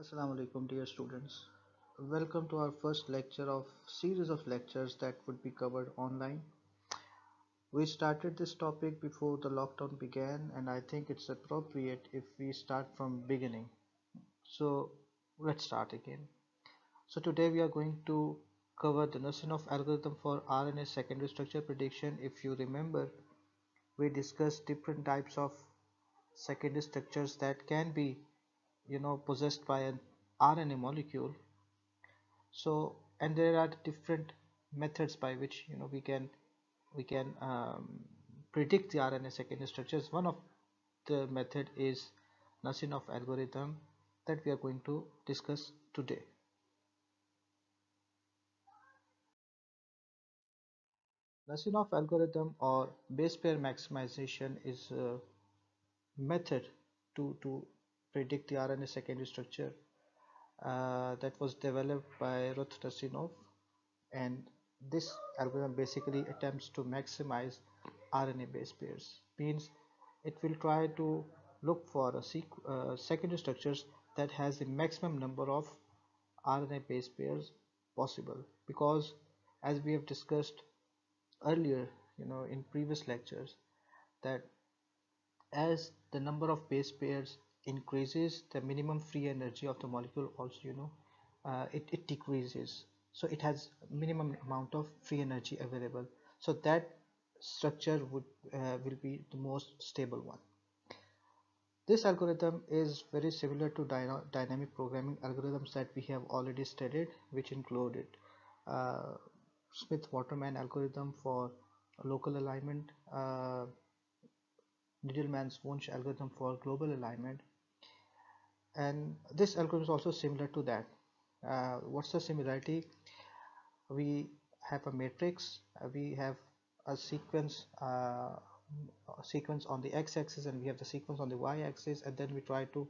Assalamu alaikum dear students. Welcome to our first lecture of series of lectures that would be covered online. We started this topic before the lockdown began and I think it's appropriate if we start from beginning. So let's start again. So today we are going to cover the Nussinov algorithm for RNA secondary structure prediction. If you remember, we discussed different types of secondary structures that can be you know possessed by an RNA molecule. So and there are different methods by which you know we can we can um, predict the RNA secondary structures. One of the method is Nussinov algorithm that we are going to discuss today. Nussinov algorithm or base pair maximization is a method to to predict the RNA secondary structure uh, that was developed by Ruth Nussinov and this algorithm basically attempts to maximize RNA base pairs. Means it will try to look for a uh, secondary structures that has the maximum number of RNA base pairs possible. Because as we have discussed earlier you know in previous lectures that as the number of base pairs increases the minimum free energy of the molecule also you know uh, it, it decreases. So it has minimum amount of free energy available. So that structure would uh, will be the most stable one. This algorithm is very similar to dyno dynamic programming algorithms that we have already studied which included uh, Smith-Waterman algorithm for local alignment uh, Needleman's Wunsch algorithm for global alignment and this algorithm is also similar to that. Uh, what's the similarity? We have a matrix. Uh, we have a sequence uh, sequence on the x-axis and we have the sequence on the y-axis. And then we try to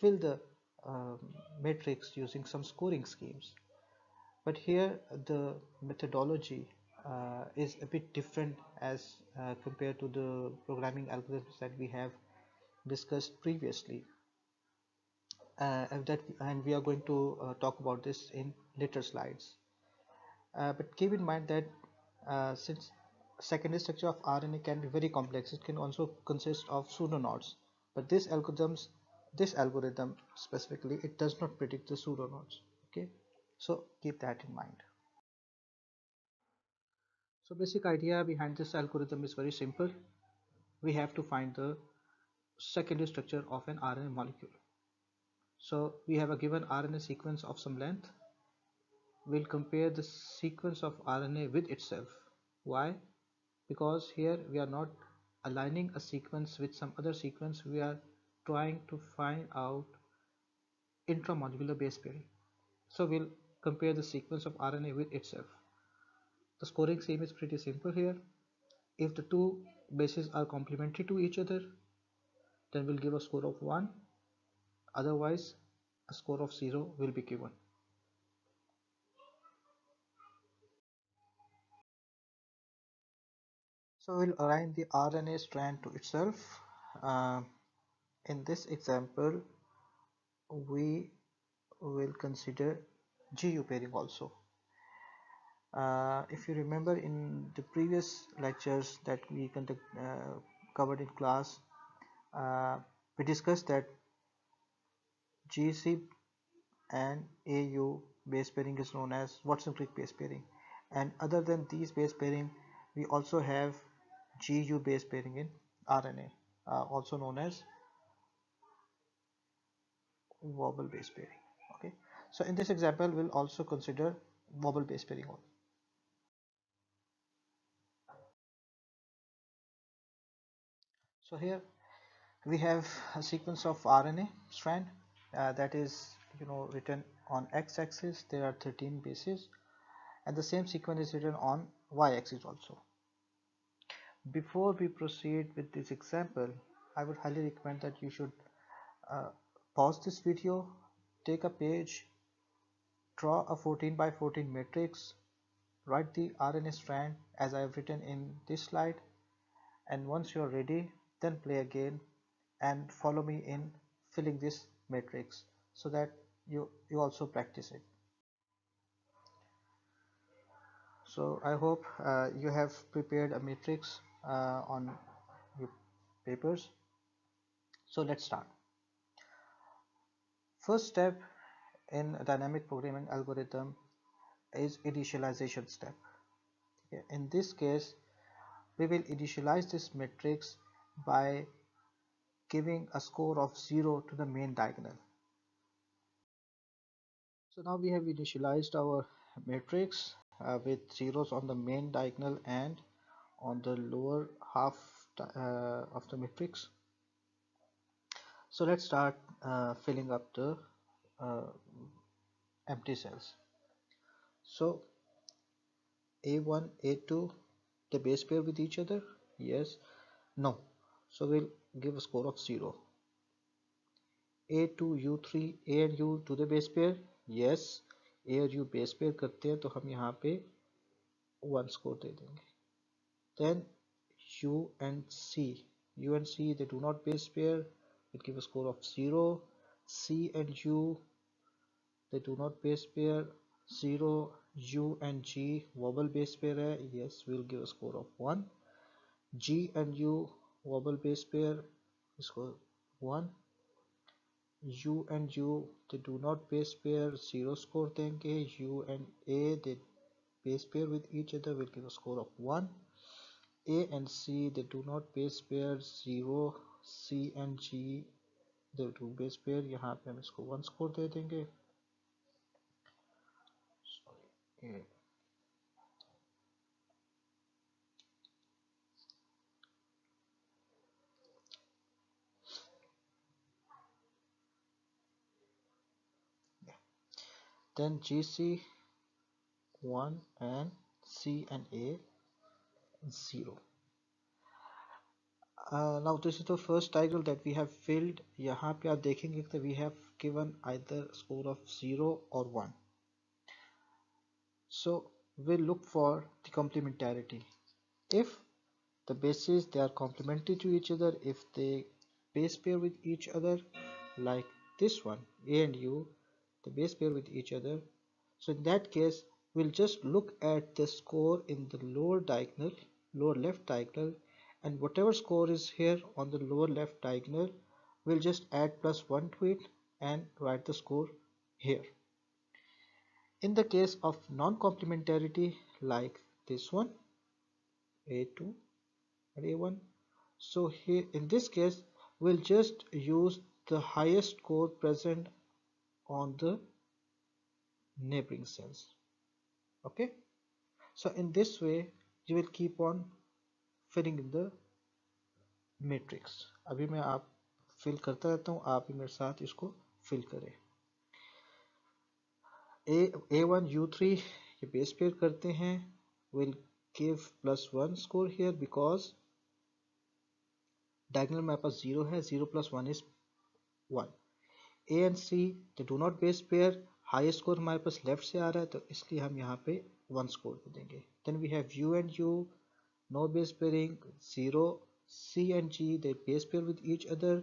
fill the um, matrix using some scoring schemes. But here the methodology uh, is a bit different as uh, compared to the programming algorithms that we have discussed previously uh, that and we are going to uh, talk about this in later slides. Uh, but keep in mind that uh, since secondary structure of RNA can be very complex it can also consist of pseudoknots but this algorithms this algorithm specifically it does not predict the pseudoknots okay? So keep that in mind. So basic idea behind this algorithm is very simple. We have to find the secondary structure of an RNA molecule so we have a given RNA sequence of some length. We'll compare the sequence of RNA with itself. Why? Because here we are not aligning a sequence with some other sequence. We are trying to find out intramolecular base pairing so we'll compare the sequence of RNA with itself. The scoring scheme is pretty simple here. If the two bases are complementary to each other then we'll give a score of 1 otherwise a score of 0 will be given. So we'll align the RNA strand to itself. Uh, in this example, we will consider GU pairing also. Uh, if you remember in the previous lectures that we conduct, uh, covered in class, uh, we discussed that GC and AU base pairing is known as Watson-Crick base pairing. And other than these base pairing we also have GU base pairing in RNA uh, also known as wobble base pairing okay? So in this example we'll also consider wobble base pairing only. So here we have a sequence of RNA strand uh, that is you know written on x-axis. There are 13 bases. And the same sequence is written on y-axis also. Before we proceed with this example I would highly recommend that you should uh, pause this video take a page draw a 14 by 14 matrix write the RNA strand as I have written in this slide. And once you are ready then play again and follow me in filling this matrix so that you you also practice it. So I hope uh, you have prepared a matrix uh, on your papers. So let's start. First step in dynamic programming algorithm is initialization step. In this case we will initialize this matrix by giving a score of 0 to the main diagonal. So now we have initialized our matrix uh, with zeros on the main diagonal and on the lower half uh, of the matrix. So let's start uh, filling up the uh, empty cells. So a1 a2 the base pair with each other? Yes. No. So we'll give a score of 0 a2 u3 a and u to the base pair yes a और u base pair करते हैं तो हम यहाँ पे one score दे देंगे then u and c u and c they do not base pair it give a score of 0 c and u they do not base pair 0 u and g wobble base pair hai yes we'll give a score of 1 g and u wobble base pair score 1 u and u they do not base pair 0 score देंगे u and a they base pair with each other will give a score of 1 a and c they do not base pair 0 c and g they do base pair यहाँ पे हम इसको 1 score दे देंगे Sorry, a. then GC 1 and C and A 0 uh, now this is the first diagonal that we have filled यहाँ पे आप देखेंगे कि we have given either score of 0 or 1 so we'll look for the complementarity if the bases they are complementary to each other if they base pair with each other like this one A and U the base pair with each other. So in that case we'll just look at the score in the lower diagonal lower left diagonal and whatever score is here on the lower left diagonal we'll just add plus 1 to it and write the score here. In the case of non-complementarity like this one a2 and a1 so here in this case we'll just use the highest score present on the neighboring cells okay so in this way you will keep on filling in the matrix अभी मैं आप fill करता रहता हूँ आप भी मेरे साथ इसको फिल करें a a1 u3 ये बेस पेयर करते हैं will give plus one score here because diagonal हमारे पास ज़ीरो है zero plus one is one A and C they do not base pair highest score हमारे पास लेफ़्ट से आ रहा है तो इसलिए हम यहाँ पे वन स्कोर दे देंगे। Then we have U and U no base pairing zero C and G they base pair with each other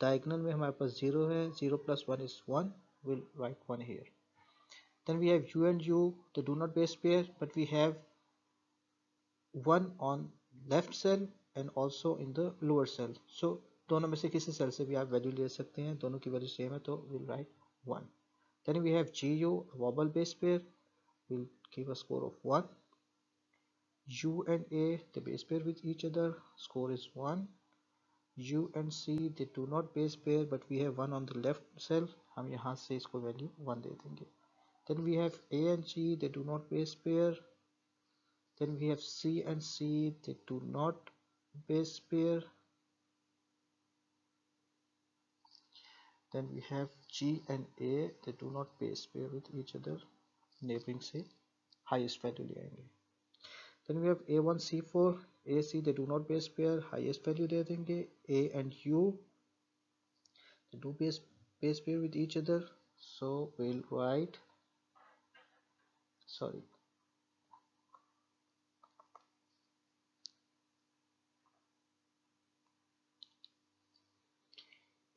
diagonal में हमारे पास ज़ीरो है zero plus one is one will write one here then we have u and u, they do not base pair, but we have one on left cell and also in the lower cell. So दोनों में से किसी cell से भी आप value ले सकते हैं दोनों की वैल्यू सेम है तो will write one then we have gu wobble base pair will give a score of 1 u and a the base pair with each other score is 1 u and c they do not base pair but we have one on the left cell हम यहाँ से इसको value 1 दे देंगे then we have a and g they do not base pair then we have c and c they do not base pair then we have G and A they do not base pair with each other neighboring से highest value ले आएंगे then we have A1 C4 AC they do not base pair highest value दे देंगे A and U they do base base pair with each other so we'll write sorry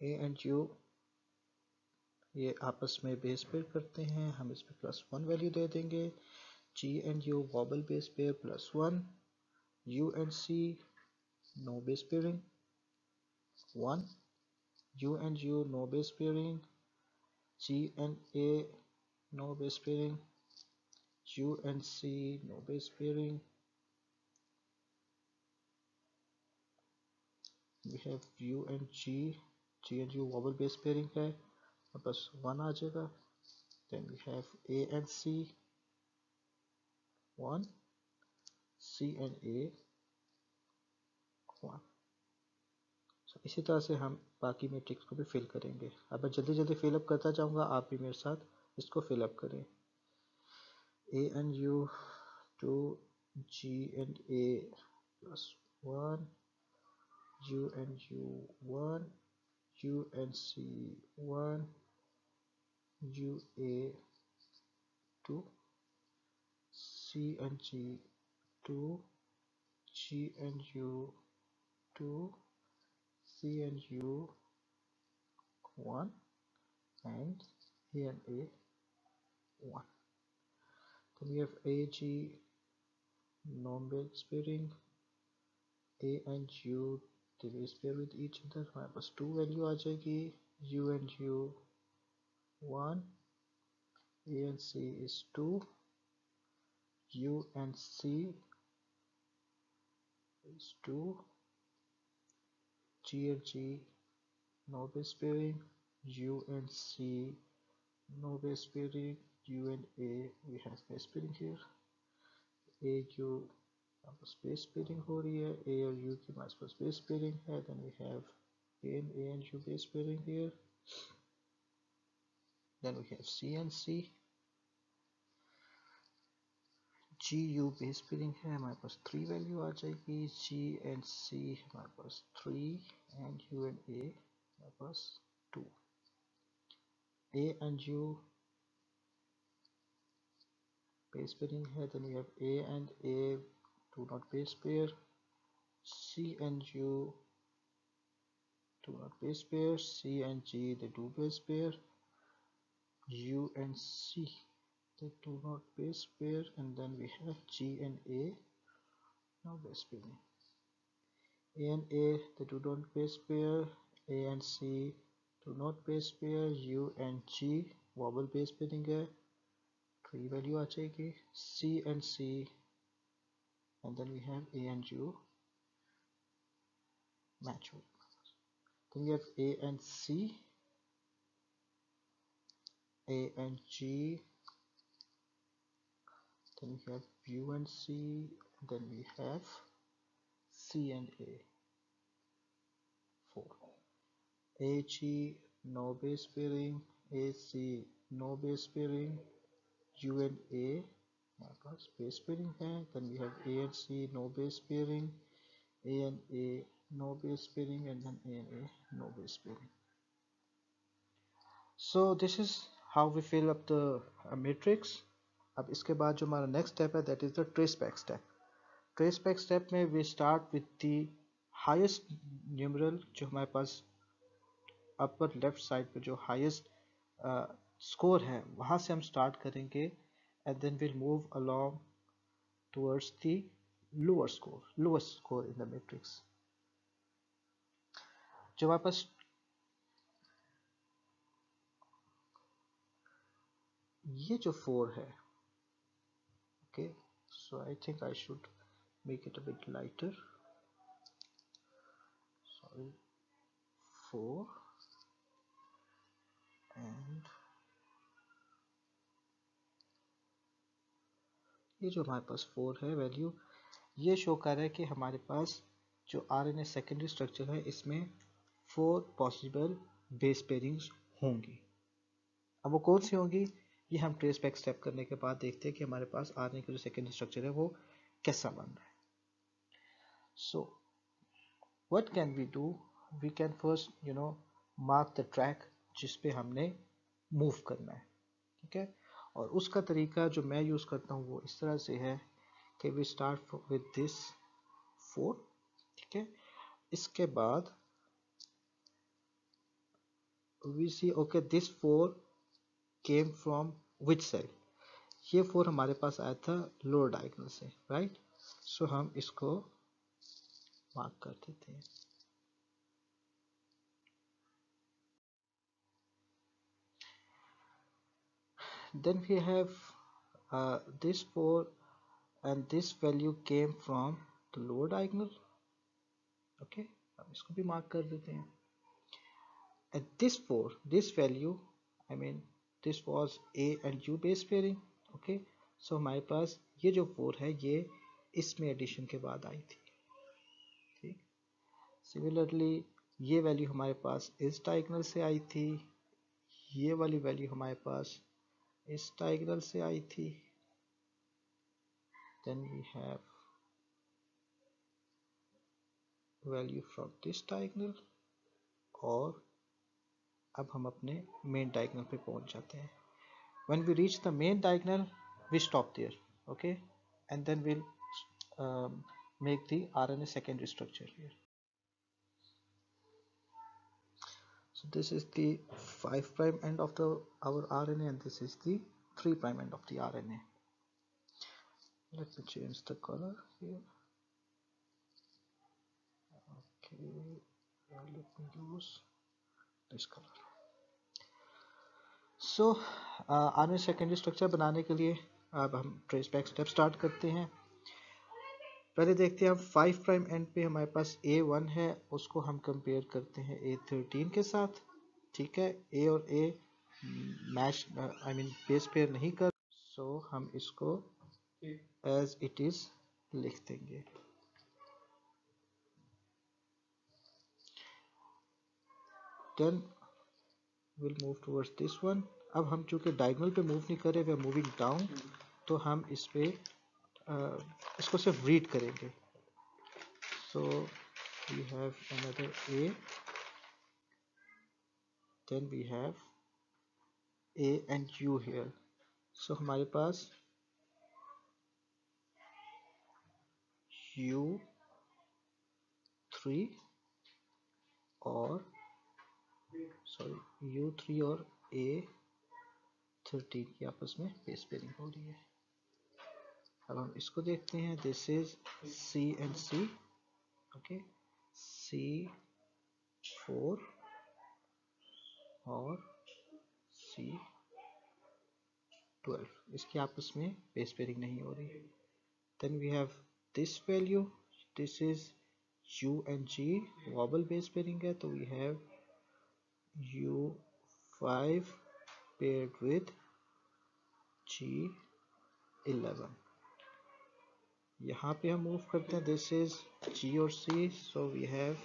A and U ये आपस में base pair करते हैं, हम इसमें plus one value दे देंगे। G and U wobble base pair plus one U and C no base pairing one U and U no base pairing G and A no base pairing U and C no base pairing we have u and g g and u vowel base pairing है। आपके पास one आ जाएगा। Then we have A and C 1 C and A 1 so, इसी तरह से हम बाकी matrix को भी फिल करेंगे। अब मैं जल्दी जल्दी फिलअप करता चाहूँगा आप भी मेरे साथ इसको फिलअप करें। A and U 2 G and A plus 1 U and U 1 U and C 1 UA to C and G to G and U to C and U 1 and here A 1 then we have AG non-base pairing A and U they will pair with each other हमारे पास 2 value आ जाएगी U and U one a and c is two u and c is two g and g no base pairing u and c no base pairing u and a we have base pairing here a u आपस space pairing हो रही है A और you की हमारे पास space pairing है then we have A and A and you base pairing here then we have C and C ji you base pairing है हमारे पास थ्री वैल्यू आ जाएगी जी एंड सी हमारे पास थ्री एंड यू एंड ए हमारे पास to A and you base pairing here then we have a and a do not base pair C and U do not base pair C and G they do base pair U and C they do not base pair and then we have G and A now base pairing A and A they do not base pair A and C do not base pair U and G vowel base pairing है three value आ जाएगी C and C and then we have A and U match then we have A and C A and G then we have U and C then we have C and A 4 AG no base pairing AC no base pairing U and A हमारे पास base pairing है then we have A and C no base pairing A and A no base pairing and then A and A no base pairing so this is we fill up the uh, matrix. अब इसके बाद जो हमारा next step है that is the trace back step trace back step में we start with the highest numeral जो हमारे पास अपर left side पे जो हाईएस्ट स्कोर uh, है वहाँ से हम स्टार्ट करेंगे and then we'll move along towards the lower score lowest score in the matrix. जब हमारे पास ये जो फोर है okay so I think I should make it a bit lighter. Sorry. Four. And ये जो हमारे पास फोर है वैल्यू ये शो कर रहा है कि हमारे पास जो R N A secondary structure है, इसमें फोर पॉसिबल बेस पेयरिंग्स होंगी। अब वो कौन सी होंगी? ये हम ट्रेस बैक स्टेप करने के बाद देखते हैं कि हमारे पास आर एन का जो सेकेंडरी स्ट्रक्चर है, वो कैसा बन रहा है। So what can we do we can first you know mark the track जिस पे हमने मूव करना है, ठीक है? और उसका तरीका जो मैं यूज़ करता हूँ, वो इस तरह से है कि we start with this four ठीक है? इसके बाद we see okay this four came from which cell ये फोर हमारे पास आया था लोअर डायगोनल से राइट सो so, हम इसको मार्क कर देते हैं then we have uh, this 4 and this value came from the lower diagonal okay हम इसको भी मार्क कर देते हैं and this 4 this value I mean this was a and u base pairing, okay? So, हमारे पास ये जो 4 है, ये इसमें एडिशन के बाद आई थी, ठीक? सिमिलरली ये वैल्यू हमारे पास इस डायगोनल से आई थी, ये वाली वैल्यू हमारे पास इस डायगोनल से आई थी। Then we have value from this diagonal और अब हम अपने मेन डायगनल पे पहुँच जाते हैं when we reach the main diagonal we stop there okay and then will make the R N A secondary structure here so this is the five prime end of the our R N and this is the three prime end of the R N A Let me change the color. Okay, let me use this color. Uh, RNA secondary structure बनाने के लिए अब हम trace back step start करते हैं। पहले देखते हैं हम फाइव प्राइम एंड पे हमारे पास ए वन है उसको हम कंपेयर करते हैं ए थर्टीन के साथ। ठीक है ए और A match I mean base pair नहीं कर सो so, हम इसको एज इट इज़ लिख देंगे। Then will move towards this one अब हम चूँकि डायगोनल पे मूव नहीं कर वे मूविंग डाउन तो हम इस पे uh, इसको सिर्फ़ रीड करेंगे। So we have another A then we have A and U here so हमारे पास यू थ्री और सॉरी यू थ्री और ए थर्टी की आपस में बेस पेयरिंग हो रही है। अब हम इसको देखते हैं। This is C and C okay C four और सी ट्वेल्व इसकी आपस में बेस पेयरिंग नहीं हो रही। Then we have this value this is U and G wobble base pairing है तो we have u5 paired with g11 यहाँ पे हम मूव करते हैं. दिस इज़ जी और C so we have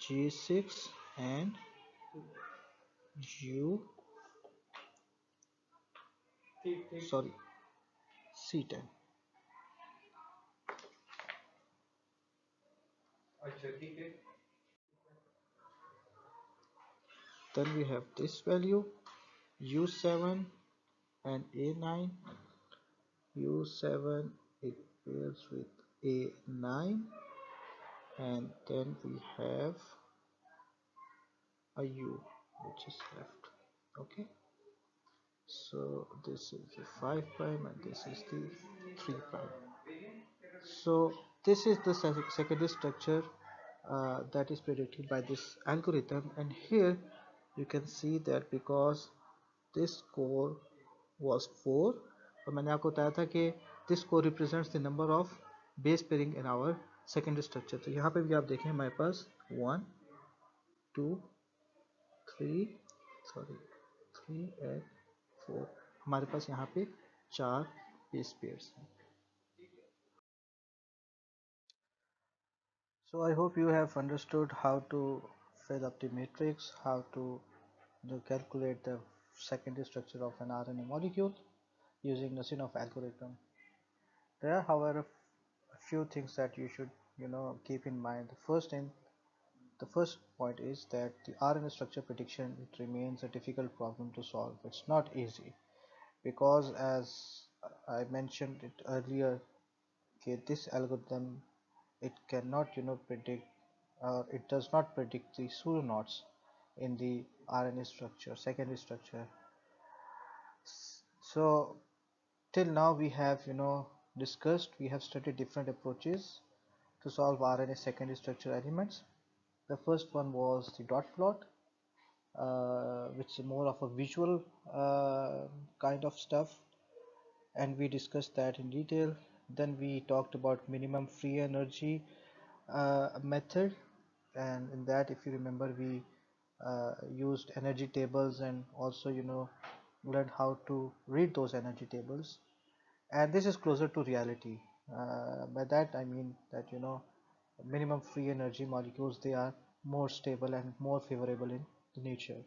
G six and U sorry C ten अच्छा ठीक है. Then we have this value u7 and a9 u7 it pairs with a9 and then we have a u which is left. Okay. So this is the 5 prime and this is the 3 prime. So this is the secondary structure uh, that is predicted by this algorithm. And here you can see that because this score was 4 और मैंने आपको बताया था कि this को represents the number of base pairing in our secondary structure तो यहाँ पे भी आप देखें हमारे पास one two three sorry three and four हमारे पास यहाँ पे चार बेस पेयर्स हैं। So I hope you have understood how to fill up the matrix, how to calculate the secondary structure of an RNA molecule using Nussinov algorithm. There are however a few things that you should you know keep in mind. The first thing the first point is that the RNA structure prediction it remains a difficult problem to solve. It's not easy because as I mentioned it earlier, okay, this algorithm it cannot you know predict or it does not predict the pseudoknots in the RNA structure, secondary structure. So till now we have you know discussed we have studied different approaches to solve RNA secondary structure elements. The first one was the dot plot uh, which is more of a visual uh, kind of stuff. And we discussed that in detail. Then we talked about minimum free energy uh, method and in that if you remember we uh, used energy tables and also you know learned how to read those energy tables. And this is closer to reality. Uh, by that I mean that you know minimum free energy molecules they are more stable and more favorable in nature.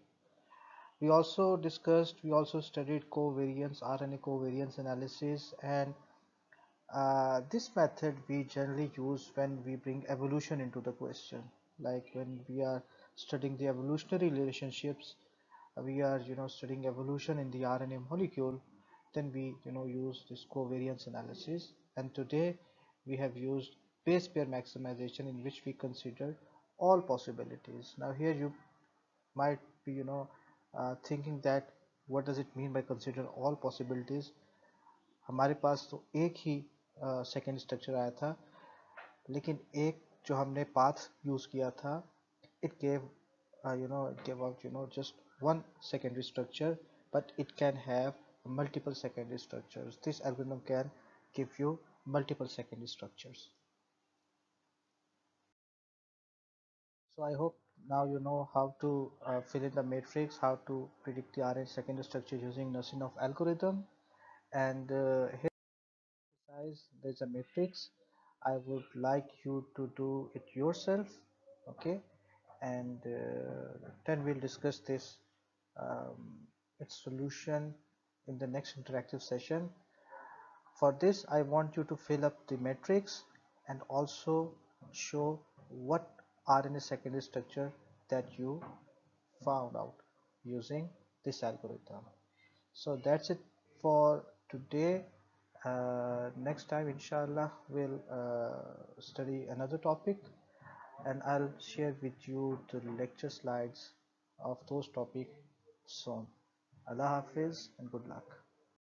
We also discussed we also studied covariance RNA covariance analysis. And uh, this method we generally use when we bring evolution into the question like when we are studying the evolutionary relationships uh, we are you know studying evolution in the RNA molecule then we you know use this covariance analysis and today we have used base pair maximization in which we consider all possibilities now here you might be you know uh, thinking that what does it mean by consider all possibilities हमारे पास तो एक ही second uh, structure आया था लेकिन एक जो हमने path use किया it gave uh, you know it gave out you know just one secondary structure but it can have multiple secondary structures. This algorithm can give you multiple secondary structures. So i hope now you know how to uh, fill in the matrix how to predict the rn secondary structure using Nussinov algorithm. And uh, here, size there's a matrix. I would like you to do it yourself okay? And uh, then we'll discuss this um, its solution in the next interactive session. For this I want you to fill up the matrix and also show what RNA secondary structure that you found out using this algorithm. So that's it for today uh, next time inshallah we'll uh, study another topic and I'll share with you the lecture slides of those topics soon. Allah Hafiz and good luck